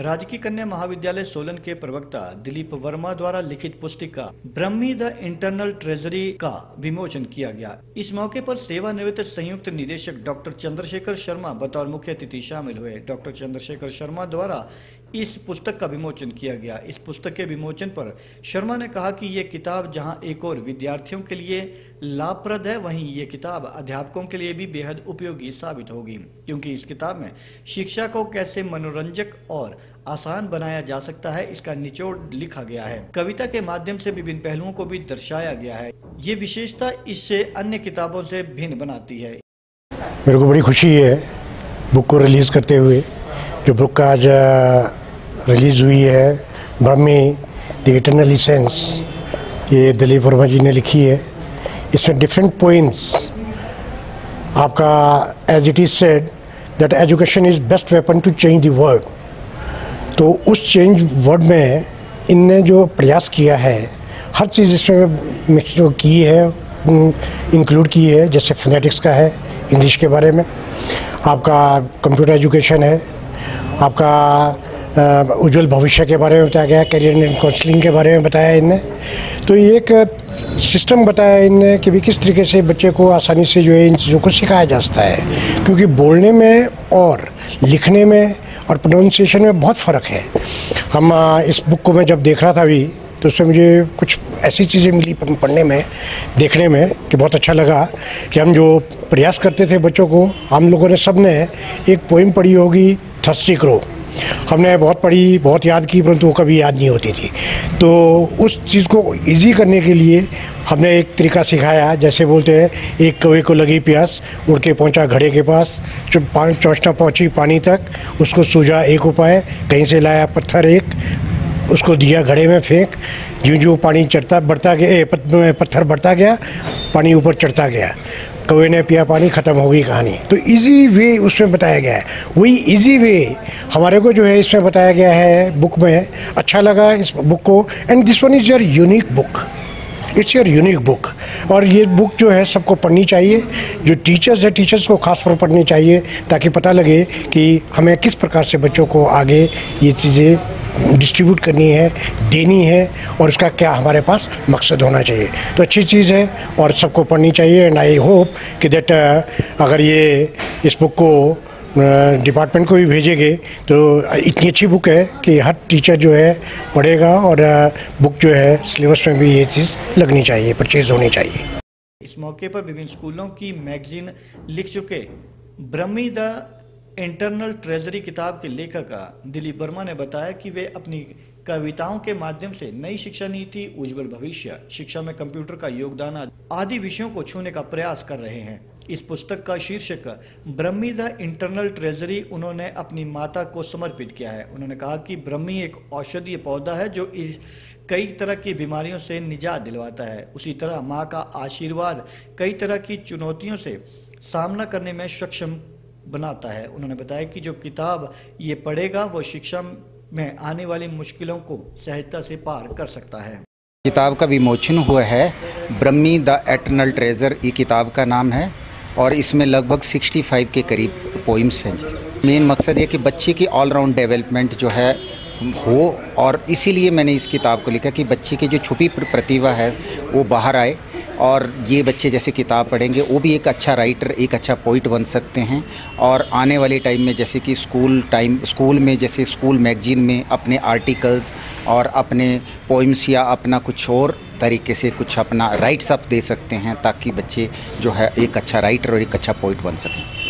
राजकीय कन्या महाविद्यालय सोलन के प्रवक्ता दिलीप वर्मा द्वारा लिखित पुस्तिका ब्रह्मी द इंटरनल ट्रेजरी का विमोचन किया गया। इस मौके पर सेवानिवृत्त संयुक्त निदेशक डॉक्टर चंद्रशेखर शर्मा, बतौर मुख्य अतिथि शामिल हुए। डॉक्टर चंद्रशेखर शर्मा द्वारा इस पुस्तक का विमोचन किया गया। इस पुस्तक के विमोचन पर शर्मा ने कहा कि ये किताब जहाँ एक और विद्यार्थियों के लिए लाभप्रद है, वहीं ये किताब अध्यापकों के लिए भी बेहद उपयोगी साबित होगी, क्योंकि इस किताब में शिक्षा को कैसे मनोरंजक और आसान बनाया जा सकता है, इसका निचोड़ लिखा गया है। कविता के माध्यम से विभिन्न पहलुओं को भी दर्शाया गया है। ये विशेषता इससे अन्य किताबों से भिन्न बनाती है। मेरे को बड़ी खुशी है बुक को रिलीज़ करते हुए, जो बुक का आज रिलीज़ हुई है ब्रह्मी द इटरनल सेंस ये दिलीप वर्मा जी ने लिखी है। इसमें डिफरेंट पॉइंट्स आपका as it is said that education is best weapon to change the world तो उस चेंज वर्ड में इनने जो प्रयास किया है, हर चीज़ इसमें मिक्स जो की है इंक्लूड की है, जैसे फिनेटिक्स का है इंग्लिश के बारे में। आपका कंप्यूटर एजुकेशन है। आपका उज्जवल भविष्य के बारे में बताया गया करियर एंड काउंसलिंग के बारे में बताया इनने। तो ये एक सिस्टम बताया इनने कि भी किस तरीके से बच्चे को आसानी से जो है इन चीज़ों को सिखाया जा सकता है। क्योंकि बोलने में और लिखने में और प्रोनाउंसिएशन में बहुत फ़र्क है। हम इस बुक को मैं जब देख रहा था अभी तो उससे मुझे कुछ ऐसी चीज़ें मिली पढ़ने में, देखने में कि बहुत अच्छा लगा कि हम जो प्रयास करते थे बच्चों को, हम लोगों ने सबने एक पोइम पढ़ी होगी, थर्स्टी क्रो। हमने बहुत पढ़ी, बहुत याद की, परंतु वो कभी याद नहीं होती थी। तो उस चीज़ को इजी करने के लिए हमने एक तरीका सिखाया, जैसे बोलते हैं, एक कौवे को लगी प्यास उड़ के पहुँचा घड़े के पास जब चौचना पहुँची पानी तक, उसको सूझा एक उपाय, कहीं से लाया पत्थर एक, उसको दिया घड़े में फेंक जो जो पानी चढ़ता बढ़ता गया पत्थर बढ़ता गया, पानी ऊपर चढ़ता गया। कौए ने पिया पानी, ख़त्म हो गई कहानी। तो इजी वे उसमें बताया गया है। वही इजी वे हमारे को जो है इसमें बताया गया है बुक में। अच्छा लगा इस बुक को। And this one is your unique book it's your unique book और ये बुक जो है सबको पढ़नी चाहिए। जो टीचर्स है टीचर्स को खास तौर पढ़नी चाहिए ताकि पता लगे कि हमें किस प्रकार से बच्चों को आगे ये चीज़ें डिस्ट्रीब्यूट करनी है, देनी है और उसका क्या हमारे पास मकसद होना चाहिए। तो अच्छी चीज़ है और सबको पढ़नी चाहिए एंड आई होप कि दैट अगर ये, इस बुक को डिपार्टमेंट को भी भेजेंगे तो इतनी अच्छी बुक है कि हर टीचर जो है पढ़ेगा और बुक जो है सिलेबस में भी ये चीज़ लगनी चाहिए परचेज होनी चाहिए। इस मौके पर विभिन्न स्कूलों की मैगजीन लिख चुके ब्रह्मी द इंटरनल ट्रेजरी किताब के लेखक दिलीप वर्मा ने बताया कि वे अपनी कविताओं के माध्यम से नई शिक्षा नीति, उज्जवल भविष्य, शिक्षा में कंप्यूटर का योगदान आदि विषयों को छूने का प्रयास कर रहे हैं। इस पुस्तक का शीर्षक ब्रह्मी द इंटरनल ट्रेजरी उन्होंने अपनी माता को समर्पित किया है। उन्होंने कहा कि ब्रह्मी एक औषधीय पौधा है जो इस कई तरह की बीमारियों से निजात दिलवाता है। उसी तरह माँ का आशीर्वाद कई तरह की चुनौतियों से सामना करने में सक्षम बनाता है। उन्होंने बताया कि जो किताब ये पढ़ेगा, वो शिक्षा में आने वाली मुश्किलों को सहजता से पार कर सकता है। किताब का विमोचन हुआ है। ब्रह्मी द एटर्नल ट्रेजर ये किताब का नाम है और इसमें लगभग 65 के करीब पोइम्स हैं मेन मकसद ये कि बच्चे की ऑलराउंड डेवलपमेंट जो है, हो और इसीलिए मैंने इस किताब को लिखा कि बच्चे की जो छुपी प्रतिभा है, वो बाहर आए। और ये बच्चे जैसे किताब पढ़ेंगे, वो भी एक अच्छा राइटर एक अच्छा पोइट बन सकते हैं। और आने वाले टाइम में जैसे कि स्कूल टाइम स्कूल में जैसे स्कूल मैगजीन में अपने आर्टिकल्स और अपने पोइम्स या अपना कुछ और तरीके से कुछ अपना राइट्स अप दे सकते हैं, ताकि बच्चे जो है एक अच्छा राइटर और एक अच्छा पोइट बन सकें।